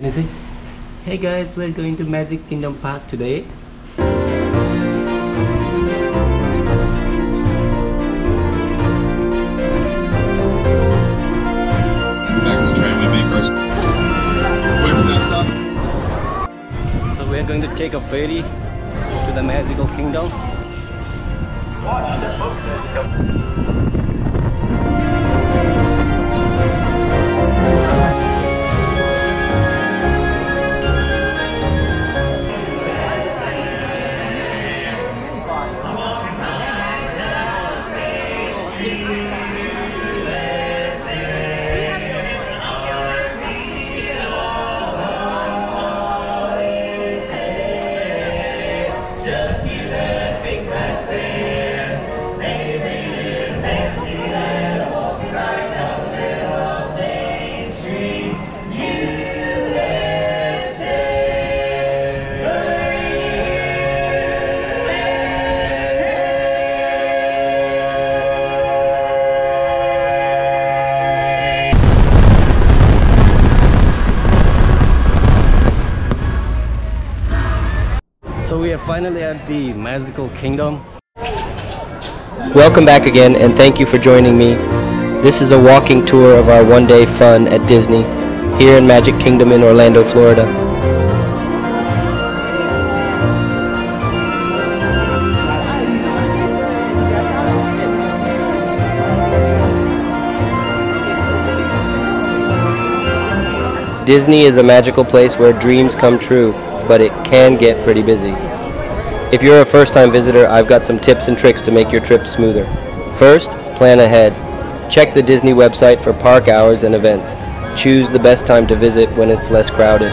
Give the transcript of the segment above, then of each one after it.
Can you see? Hey guys, we're going to Magic Kingdom Park today. Back to the train with me first. Wait for that stop. So we're going to take a ferry to the Magical Kingdom. So we are finally at the Magical Kingdom. Welcome back again and thank you for joining me. This is a walking tour of our one day fun at Disney here in Magic Kingdom in Orlando, Florida. Disney is a magical place where dreams come true, but it can get pretty busy. If you're a first time visitor, I've got some tips and tricks to make your trip smoother. First, plan ahead. Check the Disney website for park hours and events. Choose the best time to visit when it's less crowded.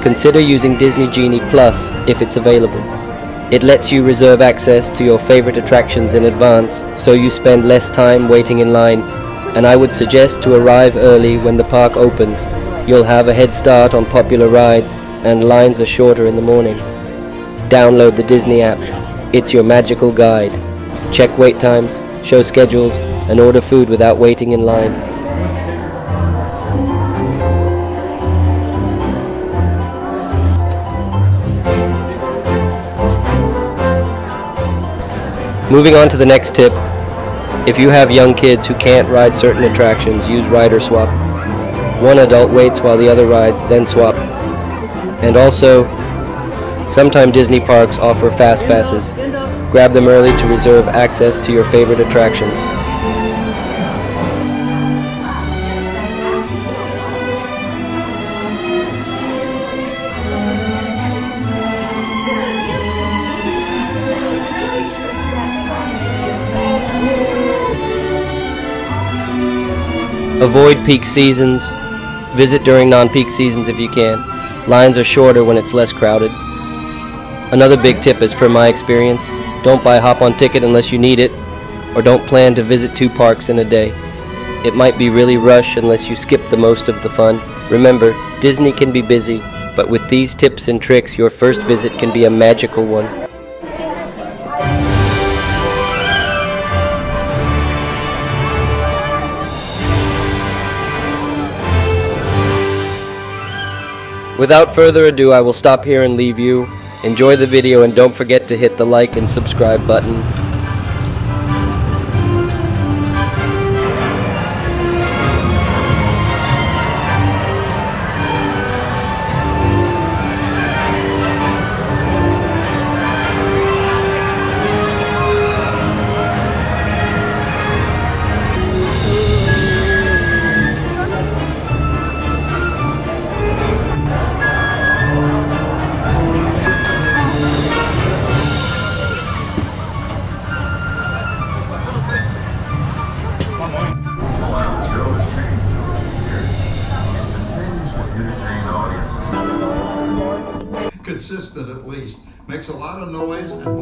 Consider using Disney Genie Plus if it's available. It lets you reserve access to your favorite attractions in advance so you spend less time waiting in line. And I would suggest to arrive early when the park opens. You'll have a head start on popular rides and lines are shorter in the morning. Download the Disney app. It's your magical guide. Check wait times, show schedules, and order food without waiting in line. Moving on to the next tip. If you have young kids who can't ride certain attractions, use Rider Swap. One adult waits while the other rides, then swap. And also, sometimes Disney parks offer fast passes. Grab them early to reserve access to your favorite attractions. Avoid peak seasons. Visit during non-peak seasons if you can. Lines are shorter when it's less crowded. Another big tip is per my experience, don't buy a hop-on ticket unless you need it, or don't plan to visit two parks in a day. It might be really rush unless you skip the most of the fun. Remember, Disney can be busy, but with these tips and tricks, your first visit can be a magical one. Without further ado, I will stop here and leave you. Enjoy the video and don't forget to hit the like and subscribe button. Makes a lot of noise and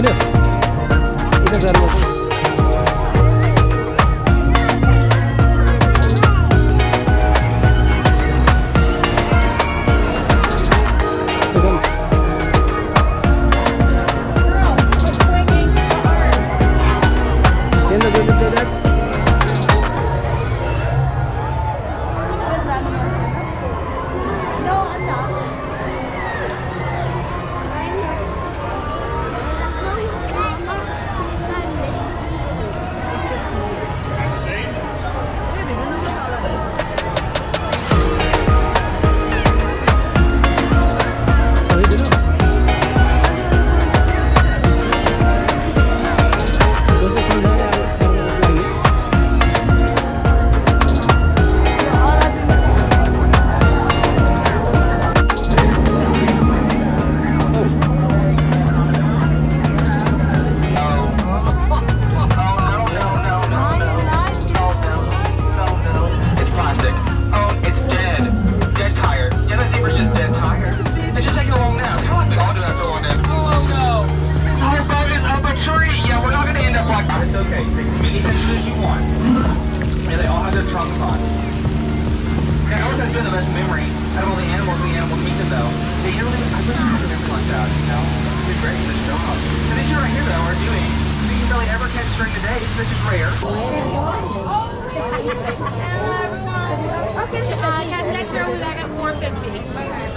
Junior. Next row we're back at 450.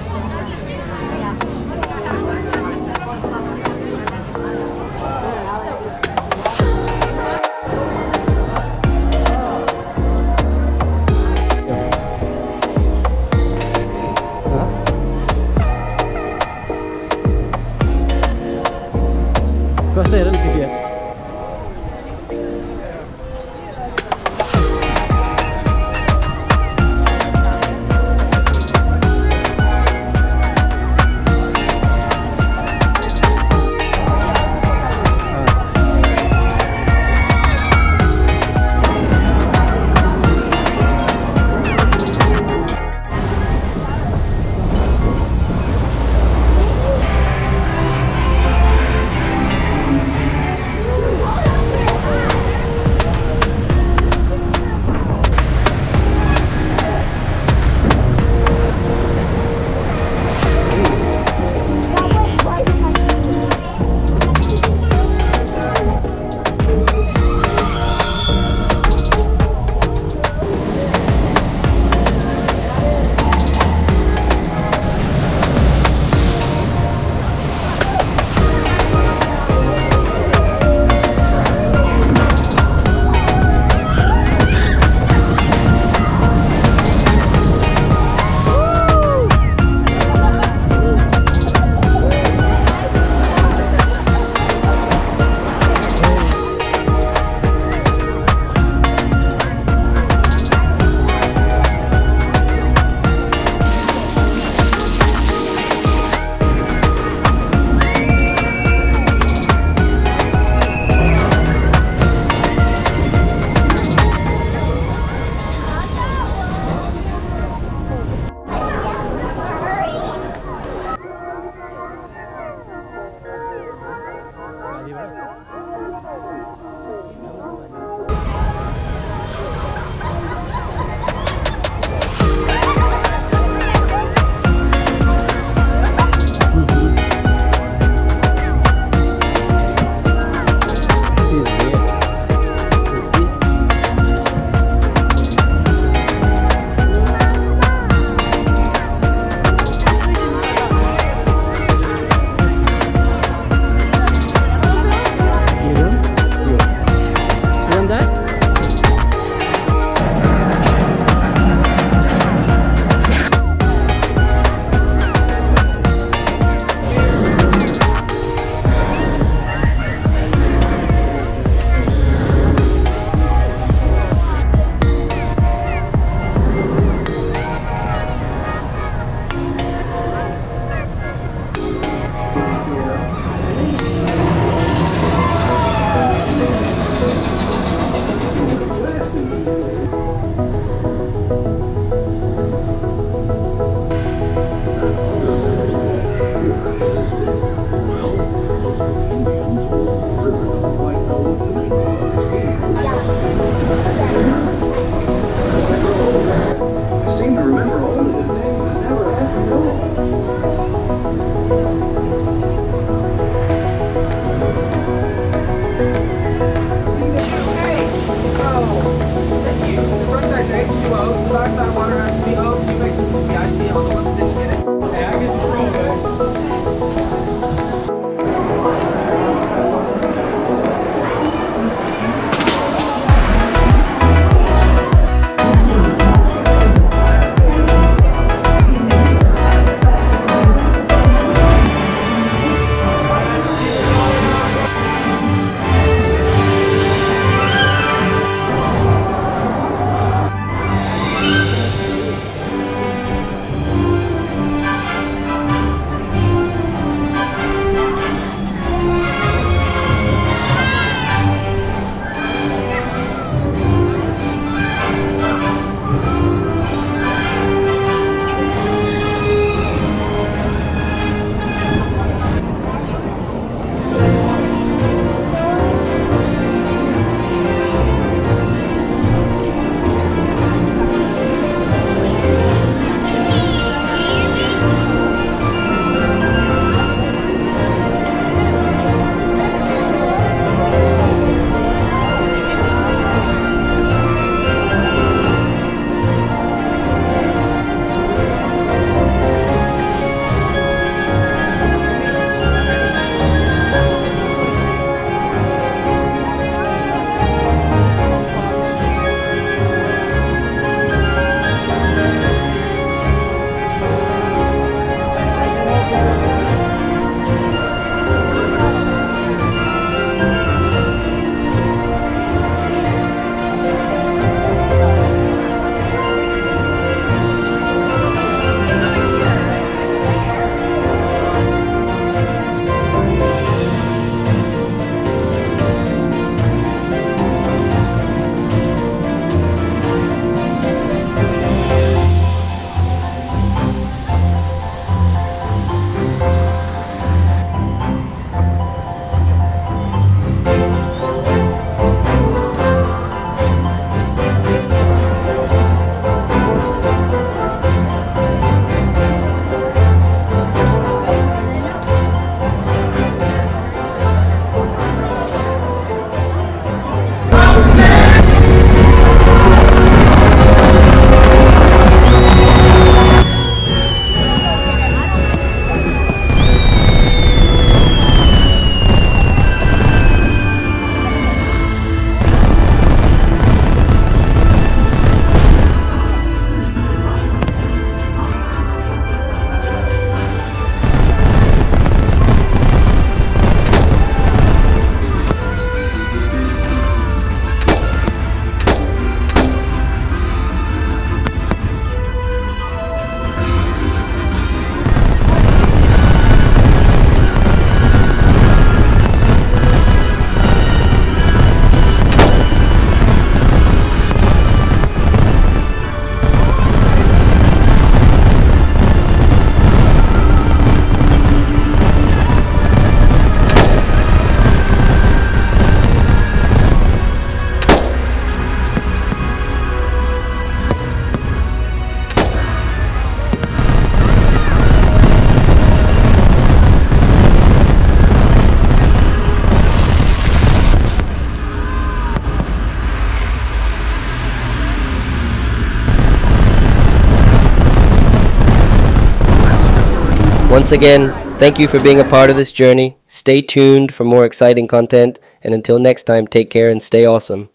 Once again, thank you for being a part of this journey. Stay tuned for more exciting content, and until next time, take care and stay awesome.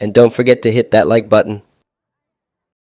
And don't forget to hit that like button.